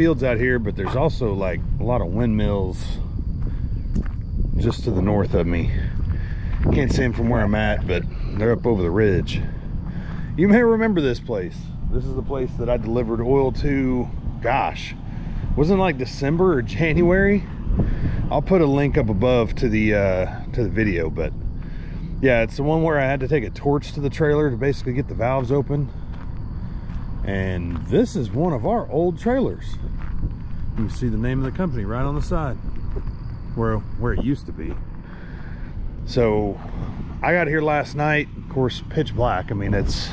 fields out here, but there's also like a lot of windmills just to the north of me. Can't see them from where I'm at, but they're up over the ridge. You may remember this place. This is the place that I delivered oil to, gosh, wasn't like December or January. I'll put a link up above to the uh, to the video, but yeah, it's the one where I had to take a torch to the trailer to basically get the valves open. And this is one of our old trailers. You see the name of the company right on the side where where it used to be. So I got here last night, of course, pitch black. I mean, it's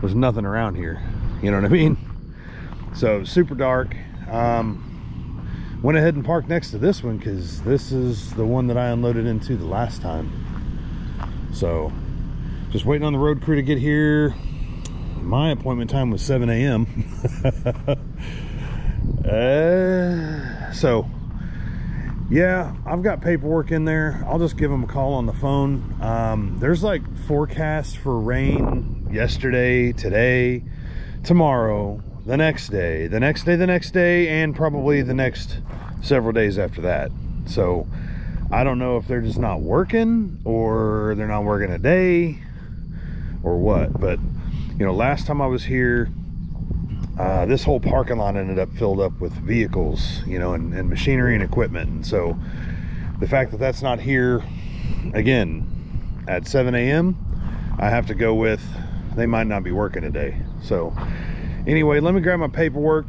there's nothing around here. You know what I mean? So super dark. Um, went ahead and parked next to this one because this is the one that I unloaded into the last time. So just waiting on the road crew to get here. My appointment time was 7 a.m. uh, so yeah i've got paperwork in there. I'll just give them a call on the phone. Um, there's like forecasts for rain yesterday today tomorrow the next day the next day the next day and probably the next several days after that. So i don't know if they're just not working or they're not working a day or what but you know last time i was here uh, this whole parking lot ended up filled up with vehicles, you know, and, and, machinery and equipment. And so the fact that that's not here again at 7 a.m., I have to go with they might not be working today. So anyway, let me grab my paperwork.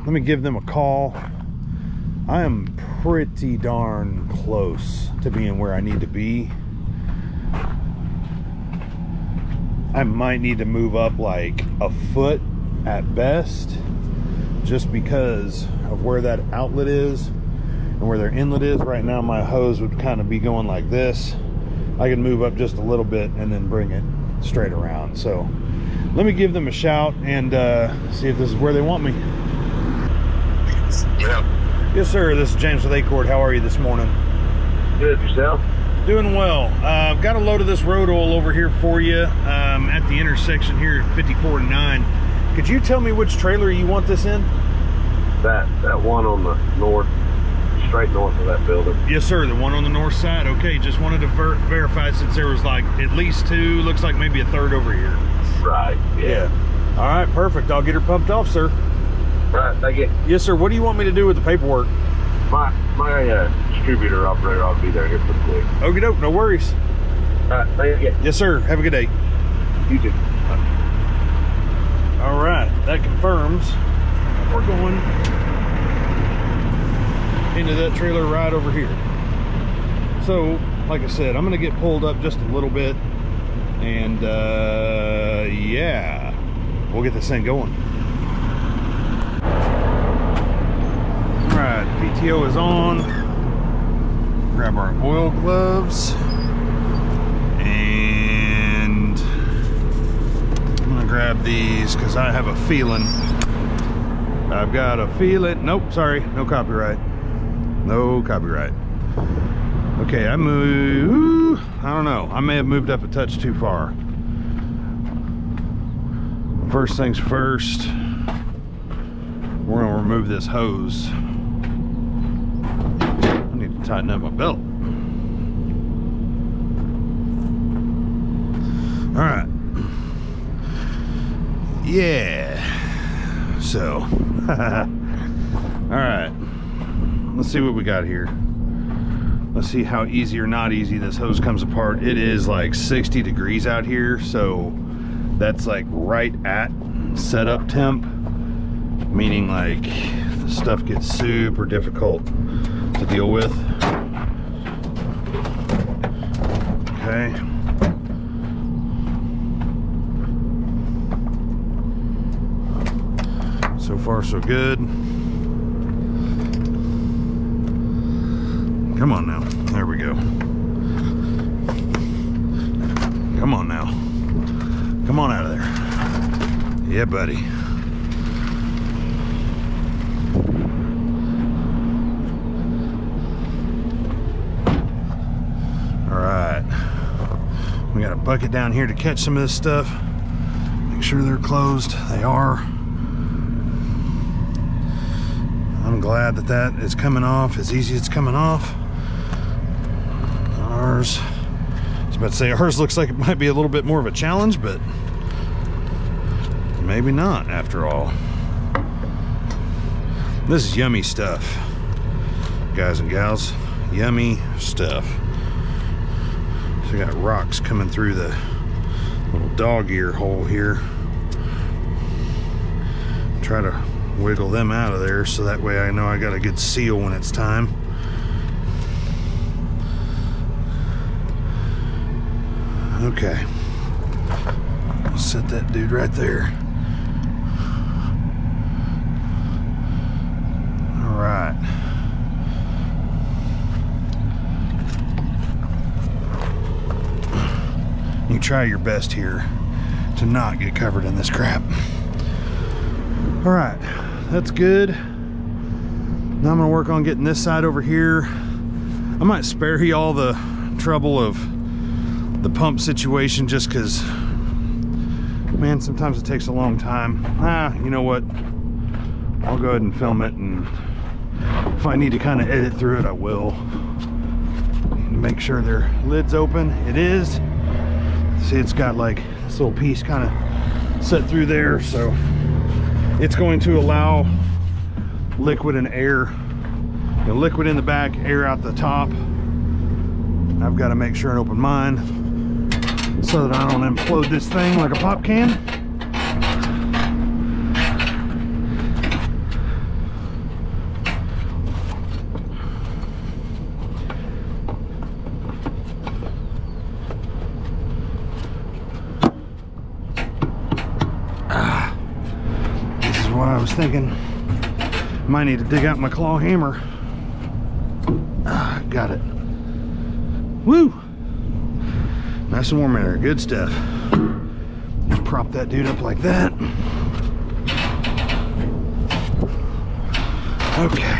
Let me give them a call. I am pretty darn close to being where I need to be. I might need to move up like a foot at best just because of where that outlet is and where their inlet is. Right now my hose would kind of be going like this. I can move up just a little bit and then bring it straight around. So let me give them a shout and uh, see if this is where they want me. Yeah. Yes sir. This is James with Acord how are you this morning? Good. Yourself doing well uh, I've got a load of this road oil over here for you um, at the intersection here at 54 9 could you tell me which trailer you want this in? That that one on the north, straight north of that building. Yes, sir. The one on the north side. Okay, just wanted to ver verify since there was like at least two. Looks like maybe a third over here. Right. Yeah. yeah. All right. Perfect. I'll get her pumped off, sir. Right. Thank you. Yes, sir. What do you want me to do with the paperwork? My my uh, distributor operator to be there here pretty quick. Okie doke. No worries. All right. Thank you. Yes, sir. Have a good day. You too. All right, that confirms we're going into that trailer right over here. So, like I said, I'm gonna get pulled up just a little bit and uh, yeah, we'll get this thing going. All right, PTO is on. Grab our oil gloves. And I'm gonna grab these because I have a feeling. I've got a feeling. Nope, sorry, no copyright. No copyright. Okay, I move. I don't know. I may have moved up a touch too far. First things first, we're gonna remove this hose. Tighten up my belt. All right. Yeah. So all right. Let's see what we got here. Let's see how easy or not easy this hose comes apart. It is like 60 degrees out here so that's like right at setup temp meaning like the stuff gets super difficult to deal with okay So far so good. Come on now. There we go. Come on now. Come on out of there. Yeah, buddy. All right. We got a bucket down here to catch some of this stuff. Make sure they're closed. They are. I'm glad that that is coming off as easy as it's coming off. Ours, I was about to say ours looks like it might be a little bit more of a challenge, but maybe not after all. This is yummy stuff, guys and gals. Yummy stuff. So we got rocks coming through the little dog ear hole here. Try to wiggle them out of there so that way I know I got a good seal when it's time. Okay. Set that dude right there. All right. You try your best here to not get covered in this crap. All right, that's good. Now I'm gonna work on getting this side over here. I might spare you all the trouble of the pump situation just because, man, sometimes it takes a long time. Ah, you know what? I'll go ahead and film it and if I need to kind of edit through it, I will. Make sure their lid's open. It is. See, it's got like this little piece kind of set through there, so it's going to allow liquid and air know, liquid in the back air out the top. I've got to make sure and open mine so that I don't implode this thing like a pop can what I was thinking. Might need to dig out my claw hammer. Ah, got it. Woo! Nice and warm in. Good stuff. Just prop that dude up like that. Okay.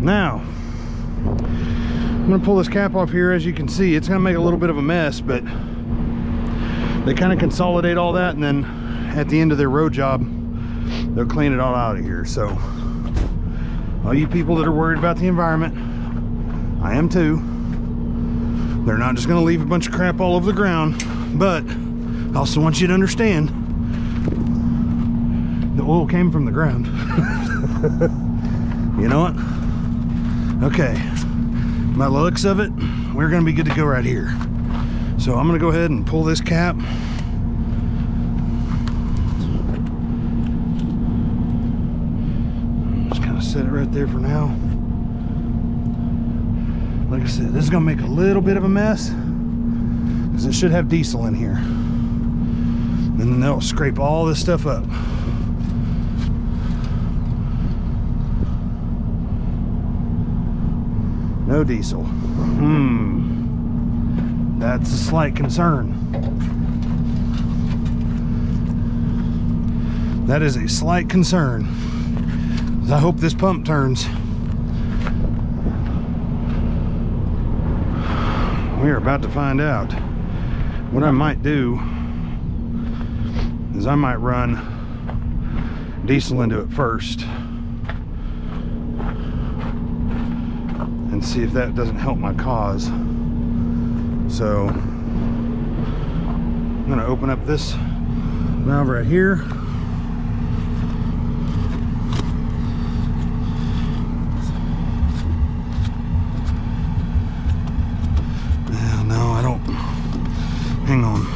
Now, I'm gonna pull this cap off here. As you can see, it's gonna make a little bit of a mess, but they kind of consolidate all that and then at the end of their road job, they'll clean it all out of here. So all you people that are worried about the environment, I am too. They're not just gonna leave a bunch of crap all over the ground, but I also want you to understand the oil came from the ground. you know what? Okay, by the looks of it, we're gonna be good to go right here. So I'm gonna go ahead and pull this cap. Just kind of set it right there for now. Like I said, this is gonna make a little bit of a mess because it should have diesel in here. And then they'll scrape all this stuff up. No diesel. Hmm. That's a slight concern. That is a slight concern. I hope this pump turns. We are about to find out. What I might do is I might run diesel into it first. And see if that doesn't help my cause. So I'm gonna open up this valve right here. Yeah, no, I don't, hang on.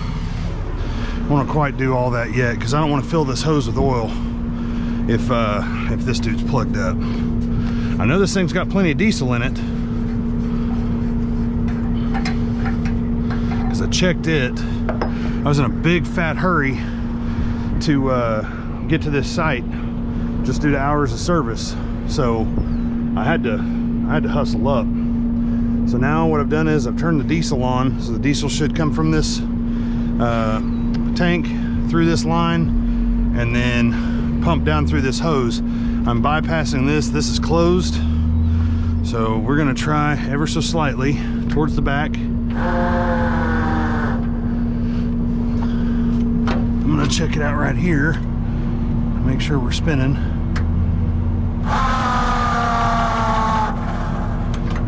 To quite do all that yet because I don't want to fill this hose with oil if uh, if this dude's plugged up. I know this thing's got plenty of diesel in it. Because I checked it. I was in a big fat hurry to uh, get to this site just due to hours of service. So I had to I had to hustle up. So now what I've done is I've turned the diesel on. So the diesel should come from this uh, tank through this line and then pump down through this hose. I'm bypassing this. This is closed. So we're gonna try ever so slightly towards the back. Gonna check it out right here. Make sure we're spinning.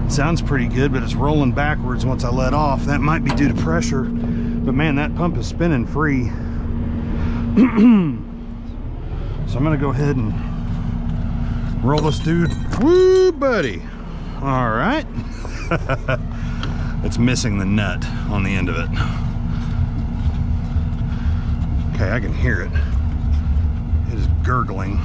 sounds pretty good, but it's rolling backwards once I let off. That might be due to pressure, but man, that pump is spinning free. so I'm gonna go ahead and roll this dude. Woo, buddy. All right. it's missing the nut on the end of it. Okay, I can hear it. It is gurgling.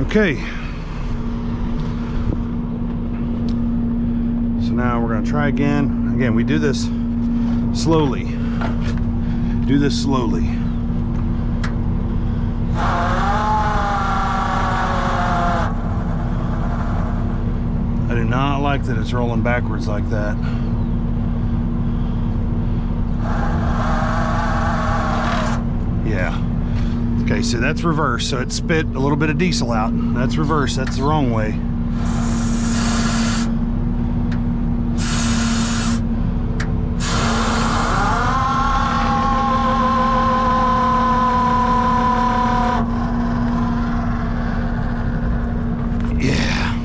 Okay. So now we're gonna try again. Again, we do this slowly. Do this slowly. I do not like that it's rolling backwards like that. Yeah. Okay, so that's reverse. So it spit a little bit of diesel out. That's reverse. That's the wrong way. Yeah.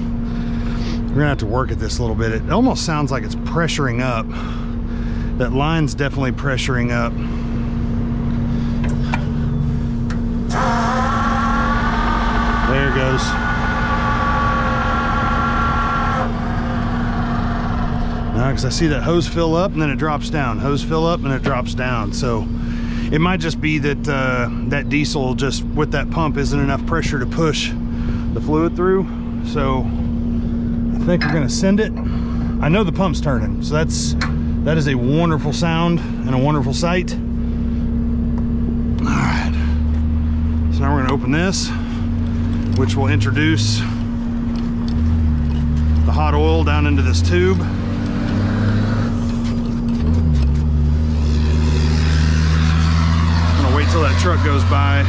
We're gonna have to work at this a little bit. It almost sounds like it's pressuring up. That line's definitely pressuring up. There it goes. Now, because I see that hose fill up and then it drops down. Hose fill up and it drops down. So it might just be that uh, that diesel just with that pump isn't enough pressure to push the fluid through. So Think we're gonna send it. I know the pump's turning, so that's that is a wonderful sound and a wonderful sight. All right. So now we're gonna open this which will introduce the hot oil down into this tube. I'm gonna wait till that truck goes by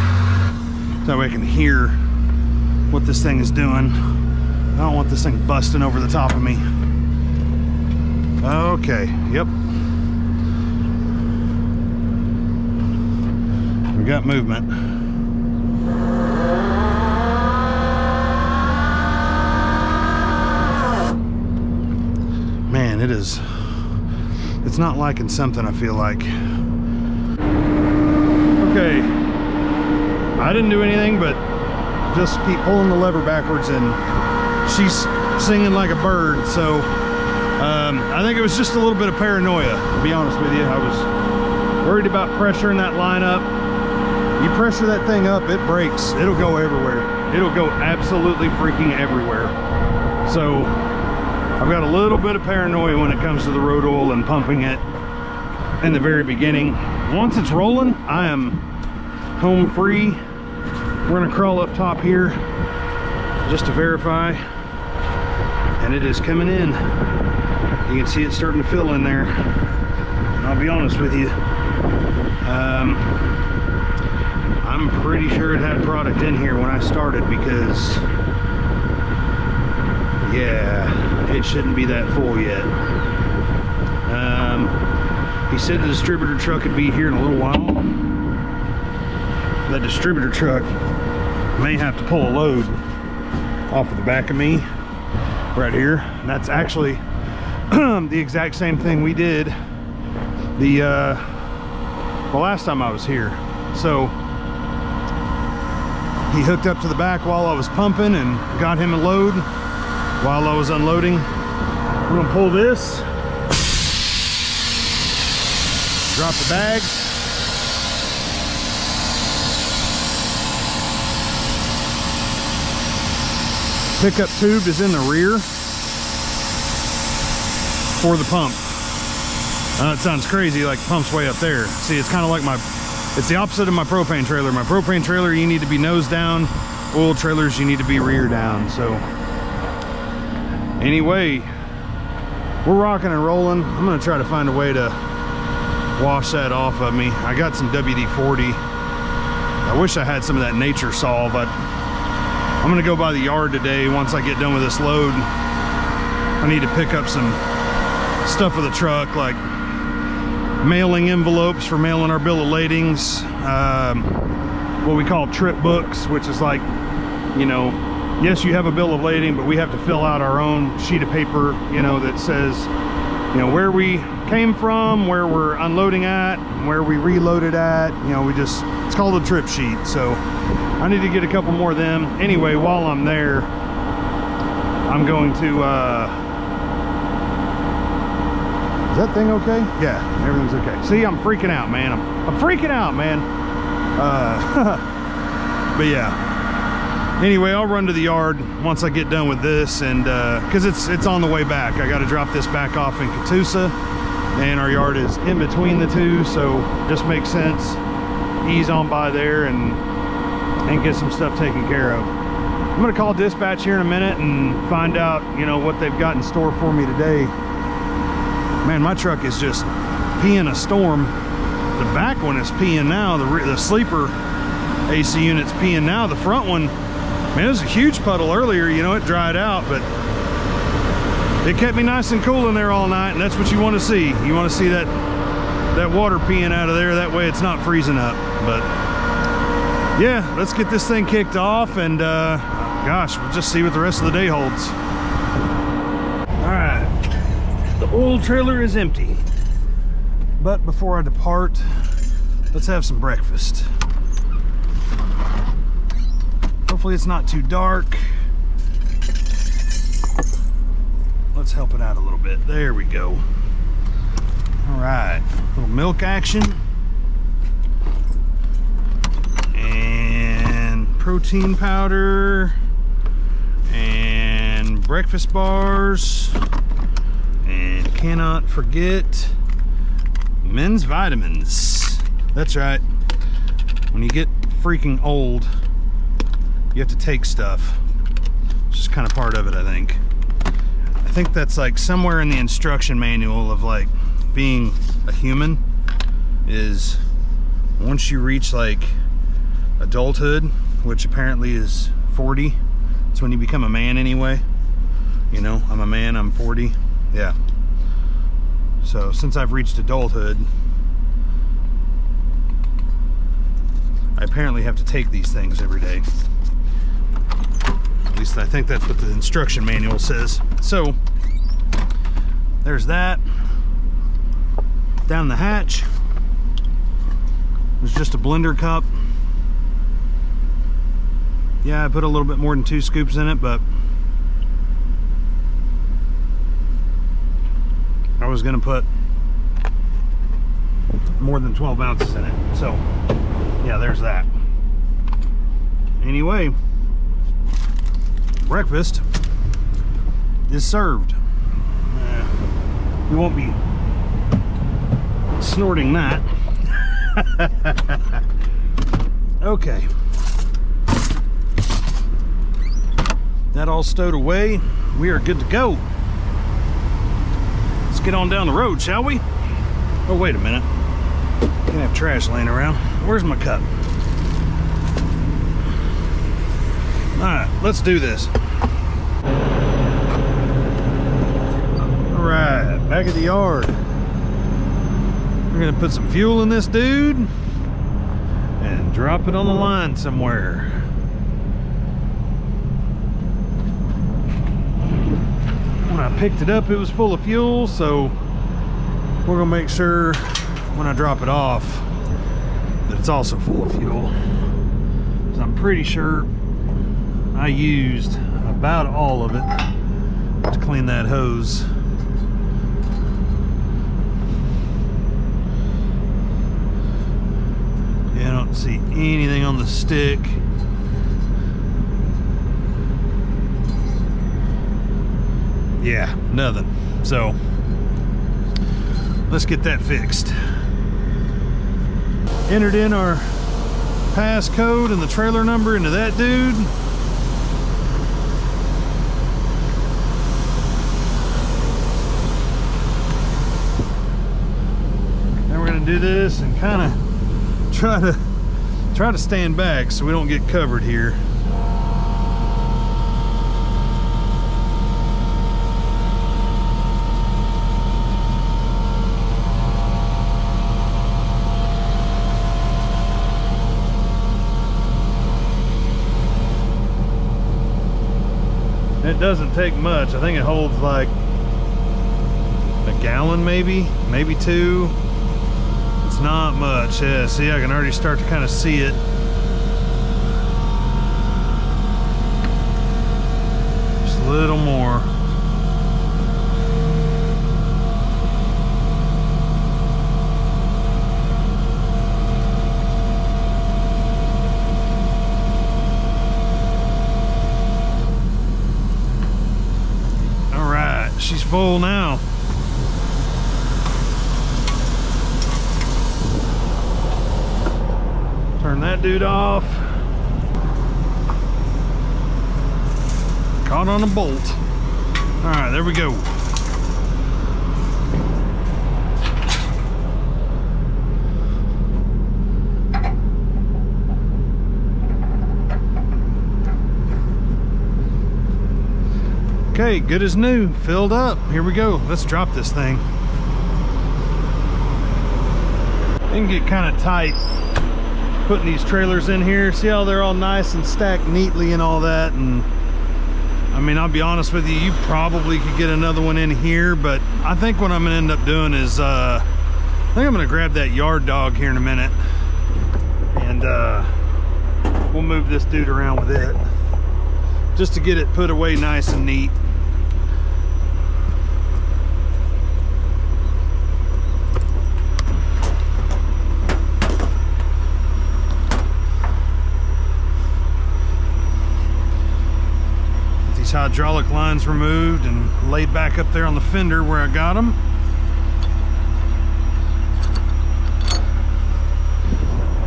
that way I can hear what this thing is doing. I don't want this thing busting over the top of me. Okay, yep. We got movement. man, it is, it's not liking something, I feel like. Okay, I didn't do anything but just keep pulling the lever backwards and she's singing like a bird. So um, I think it was just a little bit of paranoia, to be honest with you. I was worried about pressuring that line up. You pressure that thing up, it breaks. It'll go everywhere. It'll go absolutely freaking everywhere. So I've got a little bit of paranoia when it comes to the road oil and pumping it in the very beginning. Once it's rolling, I am home free. We're gonna crawl up top here just to verify. And it is coming in. You can see it starting to fill in there. And I'll be honest with you. Um, I'm pretty sure it had product in here when I started because yeah, it shouldn't be that full yet. Um, he said the distributor truck would be here in a little while. The distributor truck may have to pull a load off of the back of me right here. And that's actually the exact same thing we did the uh, the last time I was here. So he hooked up to the back while I was pumping and got him a load while I was unloading. We're gonna pull this, drop the bag. Pickup tube is in the rear. for the pump. Uh, it sounds crazy, like pump's way up there. See, it's kind of like my, it's the opposite of my propane trailer. My propane trailer, you need to be nose down. Oil trailers, you need to be rear down. So anyway, we're rocking and rolling. I'm gonna try to find a way to wash that off of me. I got some WD-40. I wish I had some of that nature solve. I, I'm gonna go by the yard today once I get done with this load. I need to pick up some stuff for the truck like mailing envelopes for mailing our bill of ladings, um, what we call trip books, which is like, you know, yes, you have a bill of lading, but we have to fill out our own sheet of paper, you know, that says, you know, where we came from, where we're unloading at, where we reloaded at, you know, we just, it's called a trip sheet. So I need to get a couple more of them. Anyway, while I'm there, I'm going to, uh, is that thing okay? Yeah, everything's okay. See, I'm freaking out, man. I'm, I'm freaking out, man. Uh, but yeah. Anyway, I'll run to the yard once I get done with this and uh, because uh, it's it's on the way back. I got to drop this back off in Catoosa and our yard is in between the two. So just makes sense. Ease on by there and, and get some stuff taken care of. I'm gonna call dispatch here in a minute and find out, you know, what they've got in store for me today man my truck is just peeing a storm the back one is peeing now the, the sleeper AC unit's peeing now the front one man it was a huge puddle earlier you know it dried out but it kept me nice and cool in there all night and that's what you want to see you want to see that that water peeing out of there that way it's not freezing up but yeah let's get this thing kicked off and uh gosh we'll just see what the rest of the day holds Alright. the old trailer is empty. But before I depart, let's have some breakfast. Hopefully it's not too dark. Let's help it out a little bit. There we go. All right, little milk action. And protein powder. And breakfast bars and cannot forget men's vitamins. That's right. When you get freaking old, you have to take stuff. It's just kind of part of it, I think. I think that's like somewhere in the instruction manual of like being a human is once you reach like adulthood, which apparently is 40, it's when you become a man anyway. You know, I'm a man, I'm 40 yeah. So since I've reached adulthood, I apparently have to take these things every day. At least I think that's what the instruction manual says. So there's that. Down the hatch, there's just a blender cup. Yeah, I put a little bit more than two scoops in it, but I was gonna put more than 12 ounces in it. So yeah, there's that. Anyway, breakfast is served. Uh, you won't be snorting that. okay. That all stowed away. We are good to go Let's get on down the road, shall we? Oh, wait a minute. Can't have trash laying around. Where's my cup? All right, let's do this. All right, back at the yard. We're gonna put some fuel in this dude and drop it on the line somewhere. when I picked it up it was full of fuel so we're gonna make sure when I drop it off that it's also full of fuel I'm pretty sure I used about all of it to clean that hose yeah, I don't see anything on the stick yeah, nothing. So let's get that fixed. Entered in our pass code and the trailer number into that dude. Do this and kind of try to try to stand back so we don't get covered here. It doesn't take much. I think it holds like a gallon maybe, maybe two. It's not much. Yeah, see, I can already start to kind of see it. Just a little more. All right, she's full now. That dude off. Caught on a bolt. All right, there we go. Okay, good as new, filled up. Here we go. Let's drop this thing. It can get kind of tight putting these trailers in here. See how they're all nice and stacked neatly and all that. And I mean, I'll be honest with you, you probably could get another one in here, but I think what I'm gonna end up doing is, uh, I think I'm gonna grab that yard dog here in a minute and uh, we'll move this dude around with it just to get it put away nice and neat. Hydraulic lines removed and laid back up there on the fender where I got them.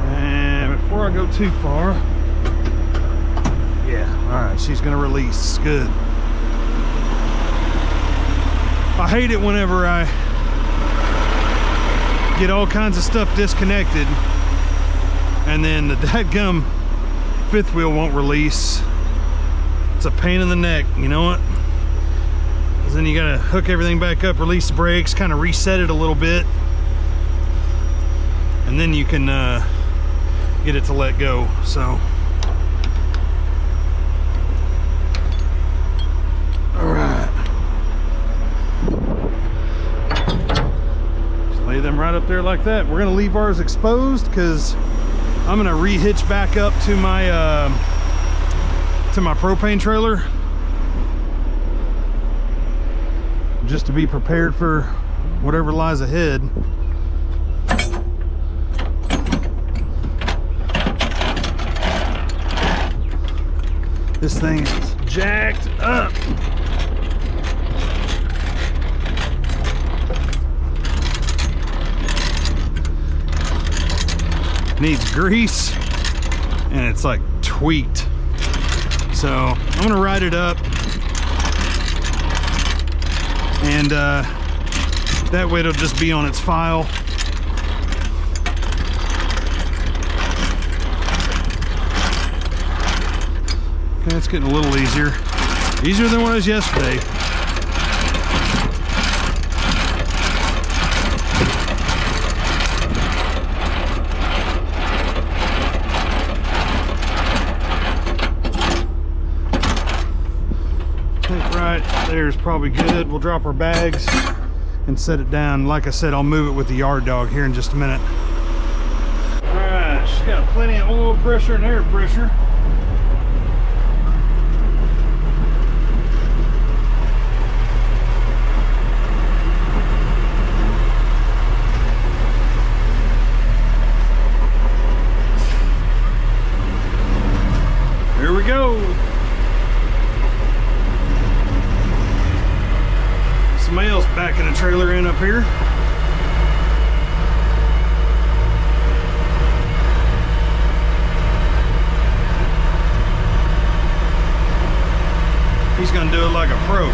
And before I go too far, yeah, all right, she's gonna release, good. I hate it whenever I get all kinds of stuff disconnected and then the dadgum fifth wheel won't release. It's a pain in the neck, you know what? then you gotta hook everything back up, release the brakes, kind of reset it a little bit. And then you can uh, get it to let go, so. All right. Just lay them right up there like that. We're gonna leave ours exposed because I'm gonna re-hitch back up to my uh, to my propane trailer just to be prepared for whatever lies ahead. This thing is jacked up. Needs grease and it's like tweaked. So I'm gonna ride it up and uh, that way it'll just be on its file. Okay, it's getting a little easier. Easier than what it was yesterday. I think right there's probably good. We'll drop our bags and set it down. Like I said, I'll move it with the yard dog here in just a minute. All right, she's got plenty of oil pressure and air pressure. Here we go. Somebody else backing a trailer in up here. He's gonna do it like a pro.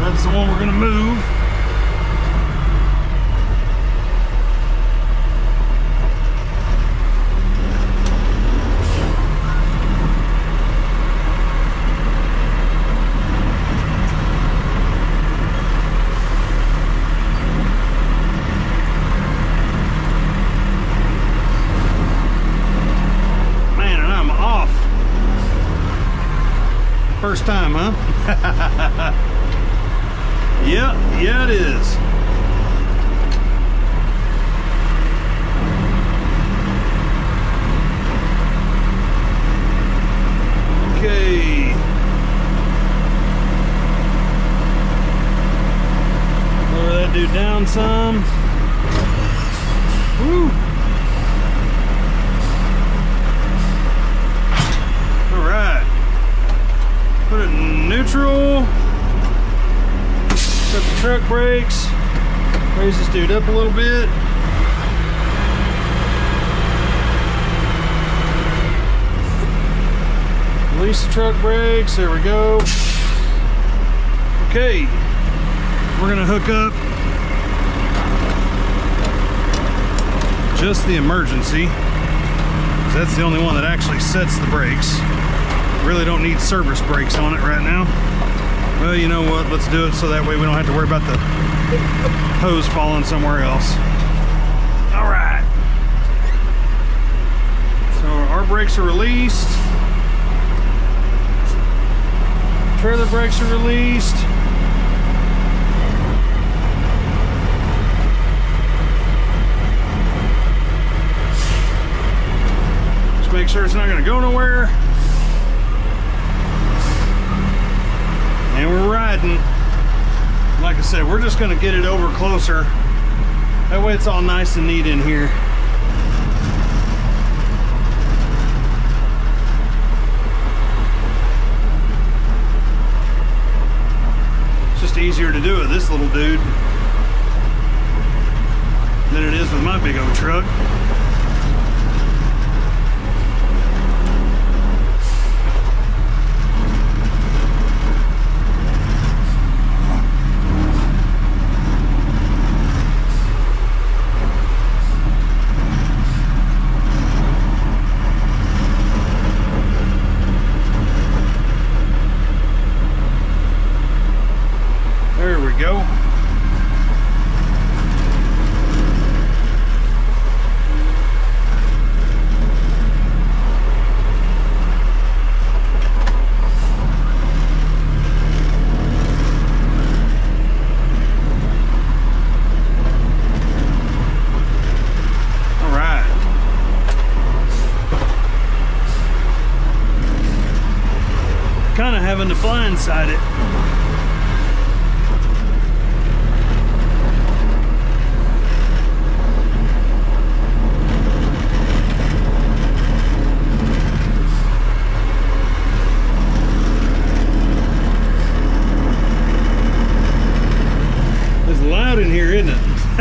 That's the one we're gonna move. Man, and I'm off. First time, huh? yeah, yeah it is. Okay. Lower that dude down some. Woo! All right. Put it in neutral. Set the truck brakes. Raise this dude up a little bit. Release the truck brakes. There we go. Okay. We're gonna hook up just the emergency. That's the only one that actually sets the brakes. Really don't need service brakes on it right now. Well, you know what? Let's do it so that way we don't have to worry about the hose falling somewhere else. All right. So our brakes are released. Trailer brakes are released. Just make sure it's not gonna go nowhere. And we're riding. Like I said, we're just gonna get it over closer. That way it's all nice and neat in here. It's just easier to do with this little dude than it is with my big old truck. There we go. All right. To blindside it. In here, isn't it?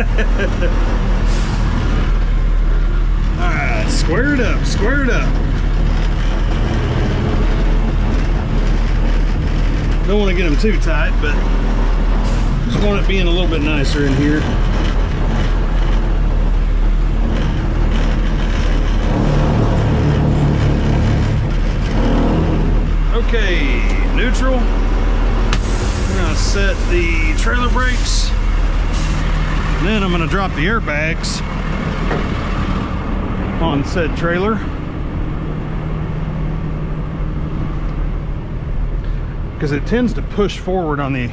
All right, square it up, square it up. Don't want to get them too tight, but just want it being a little bit nicer in here. Okay, neutral. We're gonna set the trailer brakes. Then I'm gonna drop the airbags on said trailer. Because it tends to push forward on the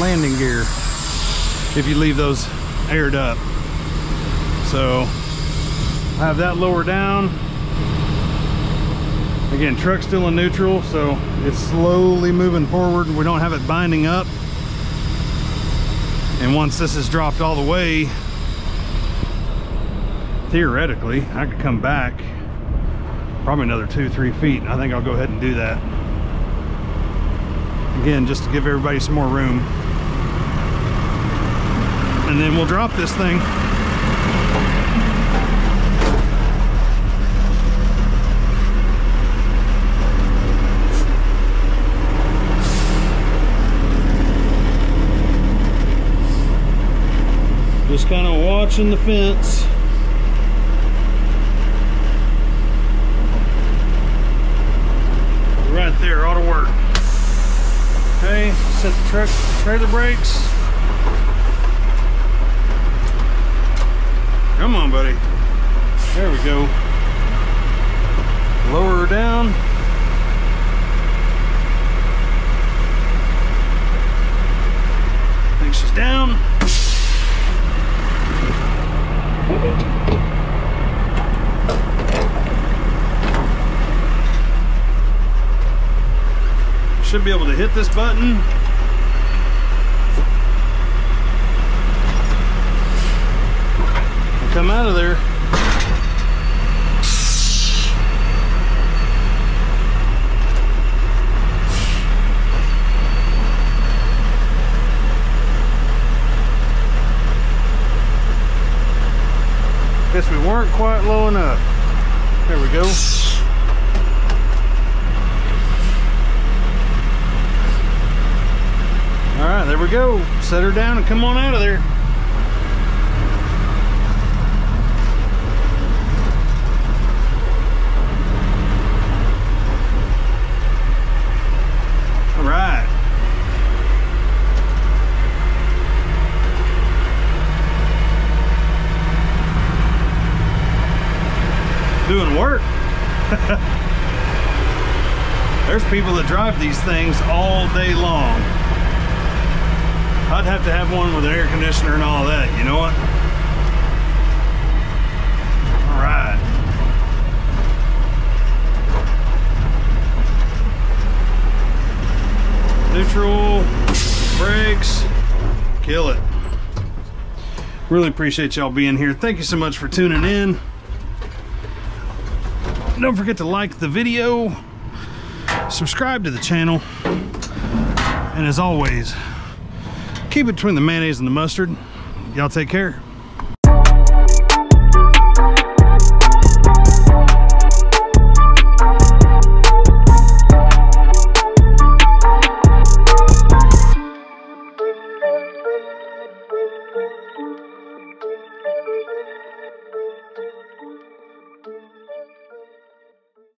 landing gear if you leave those aired up. So I have that lower down. Again, truck's still in neutral, so it's slowly moving forward. We don't have it binding up. And once this is dropped all the way, theoretically, I could come back probably another two, three feet. I think I'll go ahead and do that. Again, just to give everybody some more room. And then we'll drop this thing. Just kind of watching the fence. Set the truck trailer brakes. Come on, buddy. There we go. Lower her down. I think she's down. Should be able to hit this button. Come out of there. Guess we weren't quite low enough. There we go. All right, there we go. Set her down and come on out of there. All right. Doing work. There's people that drive these things all day long. I'd have to have one with an air conditioner and all that, you know what? All right. Neutral, brakes, kill it. Really appreciate y'all being here. Thank you so much for tuning in. Don't forget to like the video, subscribe to the channel, and as always, keep it between the mayonnaise and the mustard. Y'all take care.